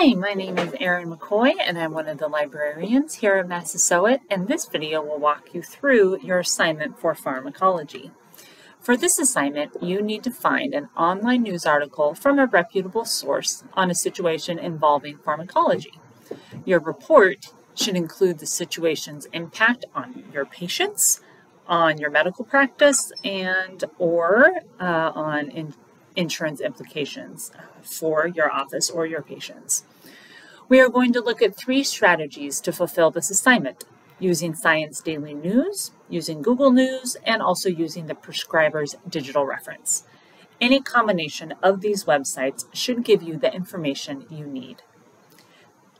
Hi, my name is Erin McCoy and I'm one of the librarians here at Massasoit and this video will walk you through your assignment for pharmacology. For this assignment, you need to find an online news article from a reputable source on a situation involving pharmacology. Your report should include the situation's impact on your patients, on your medical practice, and or uh, on insurance implications for your office or your patients. We are going to look at three strategies to fulfill this assignment using Science Daily News, using Google News, and also using the prescriber's digital reference. Any combination of these websites should give you the information you need.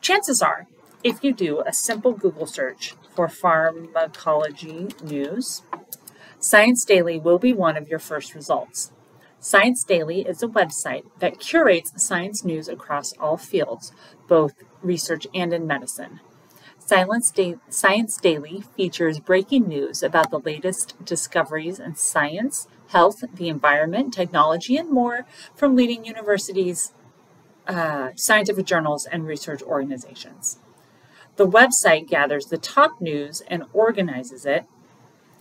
Chances are, if you do a simple Google search for pharmacology news, Science Daily will be one of your first results. Science Daily is a website that curates science news across all fields, both research and in medicine. Science, Daily features breaking news about the latest discoveries in science, health, the environment, technology, and more from leading universities, uh, scientific journals, and research organizations. The website gathers the top news and organizes it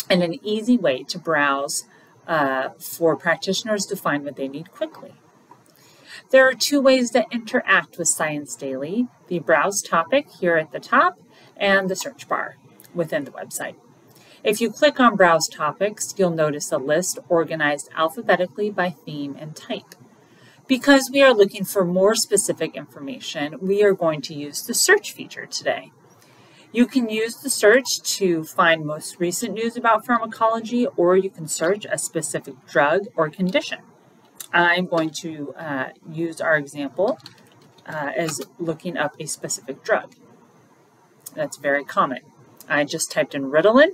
in an easy way to browse uh, for practitioners to find what they need quickly. There are two ways to interact with Science Daily, the browse topic here at the top and the search bar within the website. If you click on Browse Topics, you'll notice a list organized alphabetically by theme and type. Because we are looking for more specific information, we are going to use the search feature today. You can use the search to find most recent news about pharmacology, or you can search a specific drug or condition. I'm going to uh, use our example uh, as looking up a specific drug. That's very common. I just typed in Ritalin,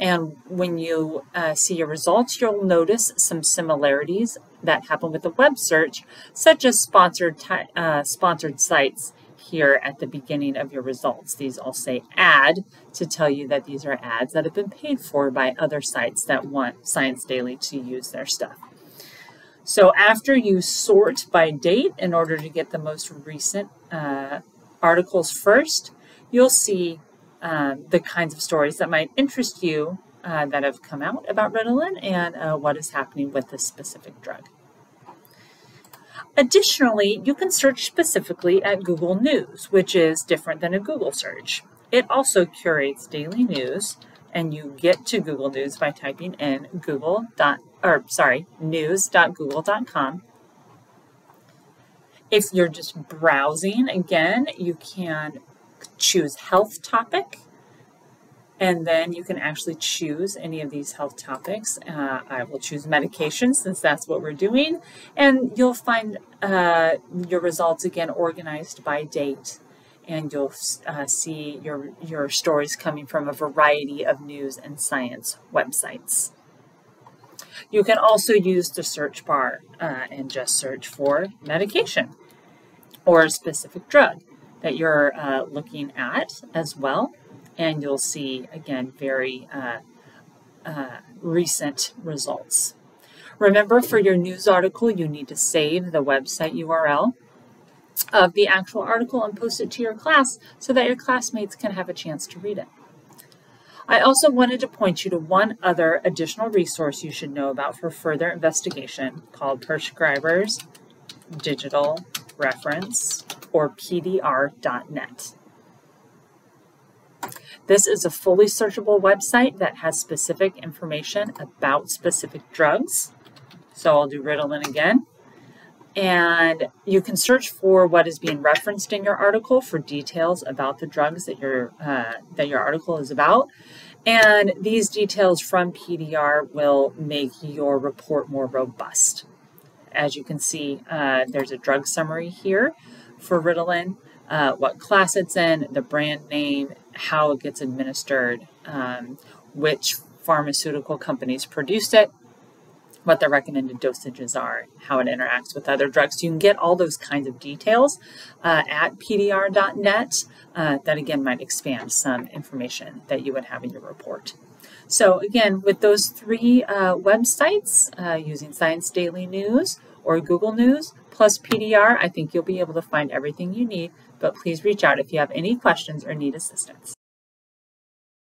and when you uh, see your results, you'll notice some similarities that happen with the web search, such as sponsored, uh, sponsored sites here at the beginning of your results. These all say ad to tell you that these are ads that have been paid for by other sites that want Science Daily to use their stuff. So after you sort by date in order to get the most recent uh, articles first, you'll see uh, the kinds of stories that might interest you uh, that have come out about Ritalin and uh, what is happening with this specific drug. Additionally, you can search specifically at Google News, which is different than a Google search. It also curates daily news, and you get to Google News by typing in google dot or sorry news.google.com. If you're just browsing, again, you can choose health topic and then you can actually choose any of these health topics. Uh, I will choose medication since that's what we're doing. And you'll find uh, your results again organized by date. And you'll uh, see your, your stories coming from a variety of news and science websites. You can also use the search bar uh, and just search for medication or a specific drug that you're uh, looking at as well and you'll see, again, very uh, uh, recent results. Remember, for your news article, you need to save the website URL of the actual article and post it to your class so that your classmates can have a chance to read it. I also wanted to point you to one other additional resource you should know about for further investigation called Prescribers Digital Reference or PDR.net. This is a fully searchable website that has specific information about specific drugs. So I'll do Ritalin again. And you can search for what is being referenced in your article for details about the drugs that your, uh, that your article is about. And these details from PDR will make your report more robust. As you can see, uh, there's a drug summary here for Ritalin uh, what class it's in, the brand name, how it gets administered, um, which pharmaceutical companies produce it, what the recommended dosages are, how it interacts with other drugs. You can get all those kinds of details uh, at pdr.net. Uh, that again might expand some information that you would have in your report. So again, with those three uh, websites, uh, using Science Daily News or Google News plus PDR, I think you'll be able to find everything you need, but please reach out if you have any questions or need assistance.